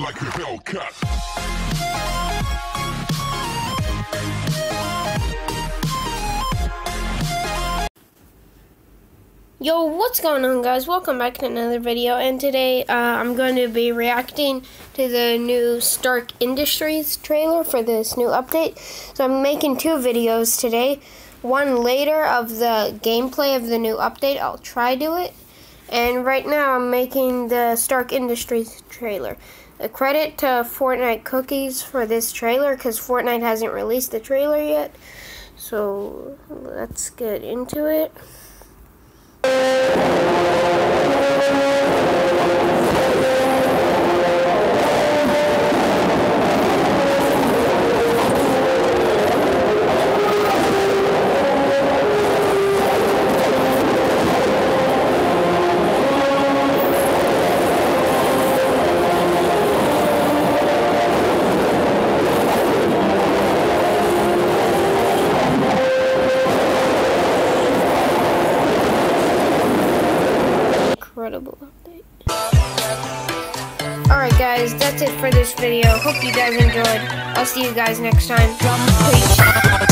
like a Hellcat. Yo, what's going on, guys? Welcome back to another video. And today, uh, I'm going to be reacting to the new Stark Industries trailer for this new update. So I'm making two videos today. One later of the gameplay of the new update. I'll try do it. And right now, I'm making the Stark Industries trailer. A credit to Fortnite Cookies for this trailer because Fortnite hasn't released the trailer yet. So let's get into it. Update. Alright guys, that's it for this video. Hope you guys enjoyed. I'll see you guys next time. Peace.